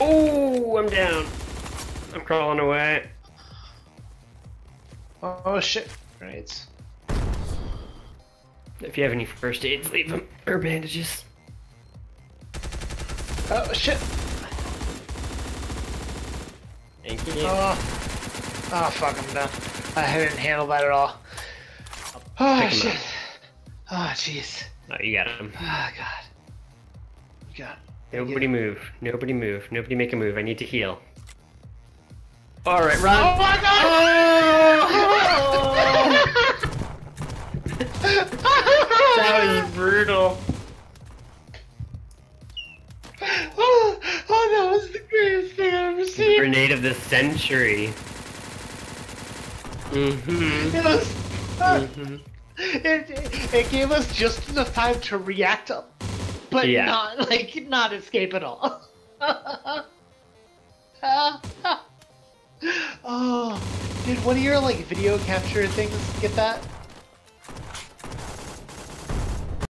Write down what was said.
Oh, I'm down. I'm crawling away. Oh shit. Grenades. If you have any first aids, leave them. Or bandages. Oh shit. Thank you. Oh. Oh fuck, I'm done. I didn't handle that at all. Oh Pick 'em shit. up. Oh jeez. Oh, you got him. Oh god. You got. Nobody move. Nobody move. Nobody make a move. I need to heal. All right, run. Oh my god! That was brutal. oh, oh, that was the greatest thing I've ever seen. Grenade of the century. Mm-hmm. It was. uh, mm-hmm. it, it, it gave us just enough time to react, but Yeah. not like not escape at all. oh, did one of your like video capture things get that?